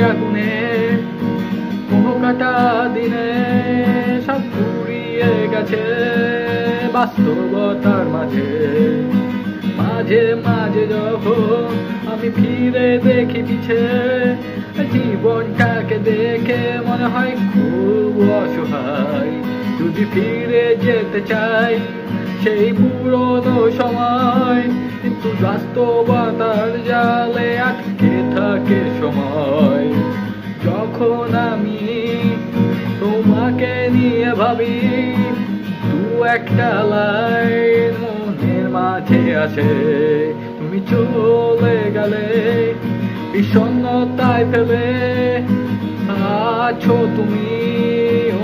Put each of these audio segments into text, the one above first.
আগুনে, কোনো কাটা দিনে সব পুড়িয়ে গেছে বাস্তবতার মাঝে। মাঝে মাঝে যখন আমি ফিরে দেখি পিছে, জীবনটাকে দেখে মনে হয় খুব অসহায়। যদি ফিরে যেতে চাই সেই পুরনো সময় কিন্তু বাস্তবতার জালে আটকে থাকে সময়। নিয়ে ভাবি, দু একটা লাইন মনের মাঝে আছে। তুমি চলে গেলে, বিষণ্ণতায় ফেলে আছো তুমি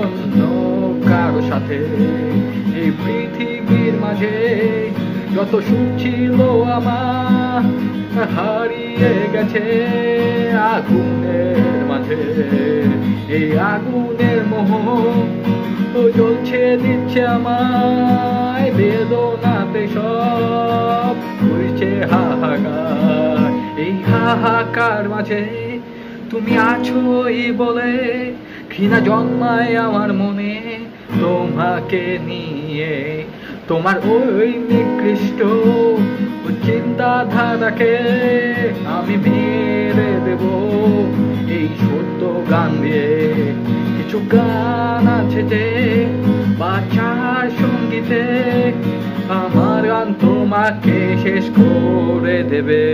অন্য কারও সাথে। এই পৃথিবীর মাঝে যত সুখ ছিল আমার, হারিয়ে গেছে আগুনের মাঝে। এই আগুনের মোহ ও জ্বলছে, দিচ্ছে আমায়, বেদনাতে সব করছে হাহাকার। এই হাহাকার মাঝে তুমি আছোই বলে ঘৃণা জন্মায় আমার মনে, তোমাকে নিয়ে। তোমার ওই নিকৃষ্ট চিন্তাধারাকে আমি মেরে দেব। এই সত্য গান দিয়ে কিছু গান যে বাচ্চার সঙ্গীতে আমার গান তোমাকে শেষ করে দেবে।